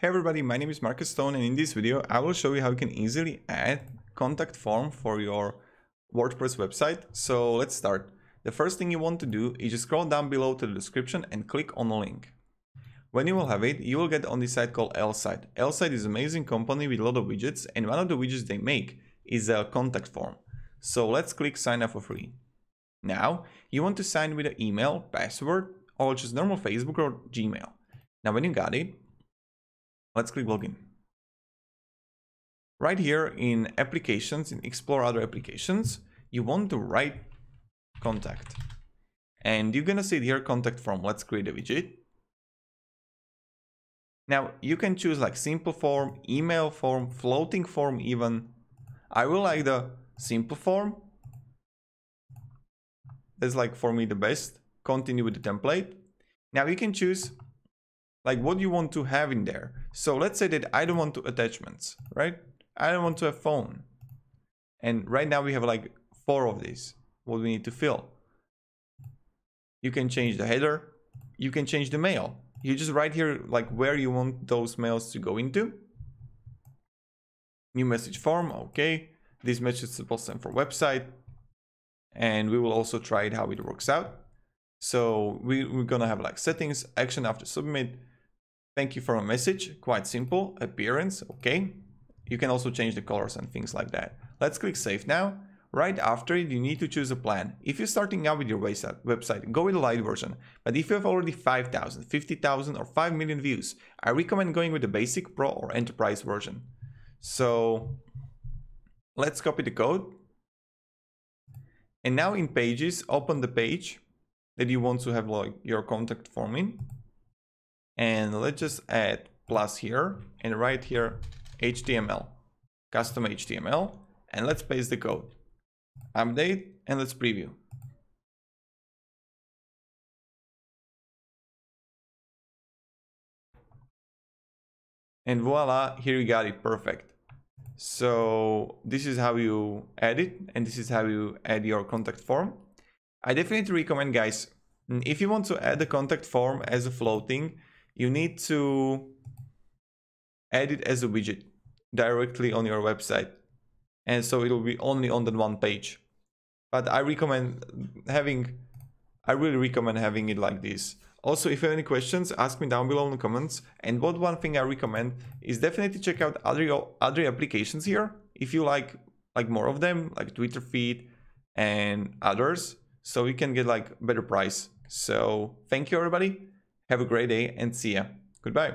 Hey everybody, my name is Marcus Stone and in this video I will show you how you can easily add contact form for your WordPress website. So let's start. The first thing you want to do is just scroll down below to the description and click on the link. When you will have it, you will get on this site called Elfsight. Elfsight is an amazing company with a lot of widgets and one of the widgets they make is a contact form. So let's click sign up for free. Now you want to sign with an email, password, or just normal Facebook or Gmail. Now when you got it, Let's click login. Right here in applications, in explore other applications, you want to write contact. And you're gonna see here contact form. Let's create a widget. Now you can choose like simple form, email form, floating form even. I will like the simple form. That's like for me the best. Continue with the template. Now you can choose like what do you want to have in there. So let's say that I don't want to attachments, right? I don't want to have phone. And right now we have like four of these, what we need to fill. You can change the header. You can change the mail. You just write here like where you want those mails to go into. New message form, okay. This message is supposed to send for website. And we will also try it how it works out. So we, we're gonna have like settings, action after submit, Thank you for a message. Quite simple. Appearance. Okay. You can also change the colors and things like that. Let's click save now. Right after it, you need to choose a plan. If you're starting out with your website, go with the light version. But if you have already 5,000, 50,000 or 5 million views, I recommend going with the basic, pro or enterprise version. So let's copy the code. And now in pages, open the page that you want to have like your contact form in and let's just add plus here and right here HTML, custom HTML, and let's paste the code. Update and let's preview. And voila, here you got it perfect. So this is how you add it and this is how you add your contact form. I definitely recommend guys, if you want to add the contact form as a floating, you need to add it as a widget directly on your website. And so it will be only on that one page. But I recommend having, I really recommend having it like this. Also, if you have any questions, ask me down below in the comments. And what one thing I recommend is definitely check out other, other applications here. If you like, like more of them, like Twitter feed and others, so you can get like better price. So thank you everybody. Have a great day and see ya. Goodbye.